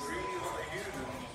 really want you